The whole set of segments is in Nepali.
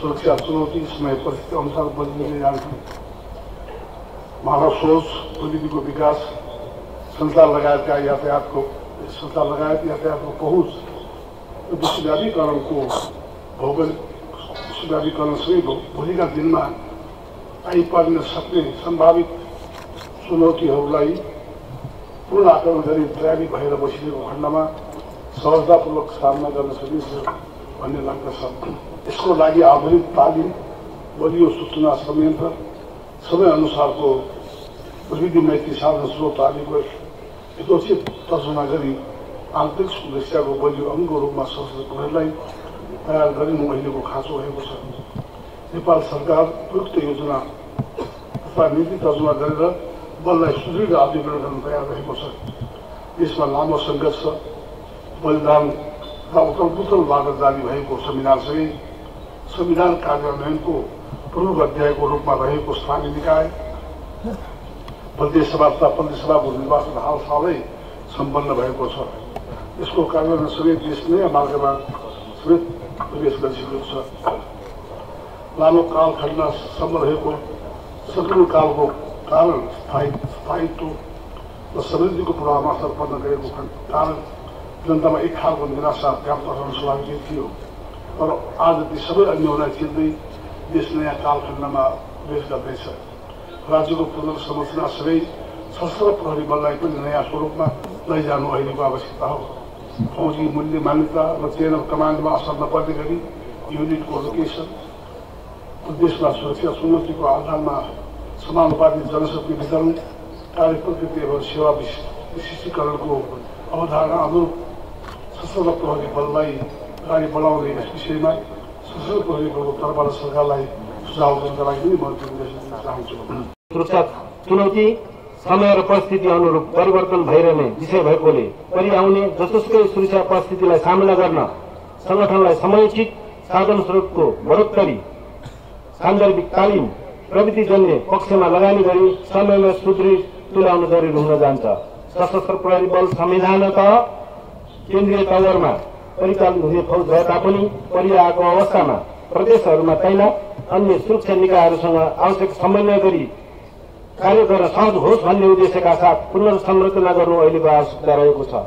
सुरक्षा चुनौती समय परिस्थिति अनुसार बदलिँदै जान्छ मानव सोच प्रविधिको विकास, संसार लगायतका यातायातको संसार लगायत यातायातको पहुँच विश्वव्यापीकरणको भौगोलिक विश्वव्यापीकरणसँगै भोलिका दिनमा आइपर्न सक्ने सम्भावित चुनौतीहरूलाई पूर्ण आकलन तयारी भएर बसिरहेको खण्डमा सहजतापूर्वक सामना गर्न सकिन्छ। भन्ने लाग्दछ यसको लागि आधुनिक तालिम बलियो सूचना संयन्त्र समय अनुसारको प्रविधि मैत्री साधन स्रोत आदिको यथोचित तर्जुमा गरी आन्तरिक सुरक्षाको बलियो अङ्गको रूपमा प्रहरीलाई तयार गरिनु अहिलेको खाँचो भएको छ नेपाल सरकार उपयुक्त योजना तथा नीति तर्जुमा गरेर बललाई सुदृढ आधिकरण गर्न तयार रहेको छ देशमा लामो सङ्घर्ष बलिदान तथा उथलपुथलबाट जारी भएको संविधानसँगै संविधान कार्यान्वयनको प्रमुख अध्यायको रूपमा रहेको स्थानीय निकाय प्रदेश सभा तथा प्रदेश निर्वाचन हालसालै सम्पन्न भएको छ। यसको कार्यान्वयनसँगै देश नयाँ मार्गमा समेत प्रवेश गरिसकेको छ। लामो कालखण्डसम्म रहेको सङ्कलन कालको कारण स्थायी स्थायित्व र समृद्धिको प्रभावमा असर पर्न गएको कारण जनतामा एक खालको निराशा व्याप्त स्वाभाविक थियो तर आज ती सबै अन्यहरूलाई चिन्दै देश नयाँ कालखण्डमा प्रवेश गर्दैछ राज्यको पुनर्संरचनासँगै सशस्त्र प्रहरी बललाई पनि नयाँ स्वरूपमा लैजानु अहिलेको आवश्यकता हो फौजी मूल्य मान्यता र चेन अफ कमान्डमा असर नपर्ने गरी युनिटको लोकेसन देशमा सुरक्षा सुन्नतिको आधारमा समानुपातिक जनशक्ति वितरण कार्य प्रकृति एवं सेवा विशिष्टीकरणको अवधारणा अनुरूप सशस्त्र प्रहरी बललाई अगाडि बढाउने यस विषयमा सशस्त्र प्रहरी बलको तर्फबाट सरकारलाई सुझाव दिनका लागि पनि म निर्देशन दिन चाहन्छु। चुनौती समय र परिस्थिति अनुरूप परिवर्तन भइरहने विषय भएकोले परिआउने जसोसुकै सुरक्षा परिस्थितिलाई सामना गर्न संगठनलाई समयोचित साधन स्रोतको बढोत्तरी सान्दर्भिक तालिम प्रविधिजन्य पक्षमा लगानी गरी समयमा सुदृढ तुल्याउन जरुरी हुन जान्छ। सशस्त्र प्रहरी बल संविधानत केन्द्रीय तवरमा परिचालित हुने फौज भए तापनि परिआएको अवस्थामा प्रदेशहरूमा तैनात अन्य सुरक्षा निकायहरूसँग आवश्यक समन्वय गरी कार्य गर्न सहज होस् भन्ने उद्देश्यका साथ पुनर्संरचना गर्नु अहिलेको आवश्यकता रहेको छ।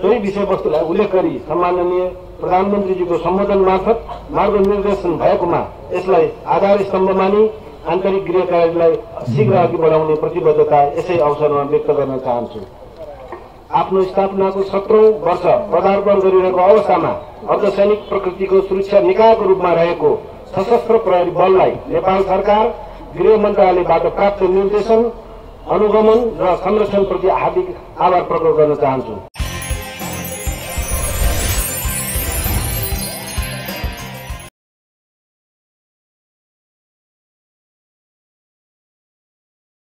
सोही विषयवस्तुलाई उल्लेख गरी सम्माननीय प्रधानमन्त्रीजीको सम्बोधन मार्फत मार्गनिर्देशन भएकोमा यसलाई आधार स्तम्भ मानि आन्तरिक गृह कार्यलाई शीघ्र अघि बढाउने प्रतिबद्धता यसै अवसरमा व्यक्त गर्न चाहन्छु। आफ्नो स्थापनाको सत्रौं वर्ष पदार्पण गरिरहेको अवस्थामा अर्धसैनिक प्रकृतिको सुरक्षा निकायको रूपमा रहेको सशस्त्र प्रहरी बललाई नेपाल सरकार गृह मन्त्रालयबाट प्राप्त निर्देशन अनुगमन र संरक्षणप्रति हार्दिक आभार प्रकट गर्न चाहन्छु।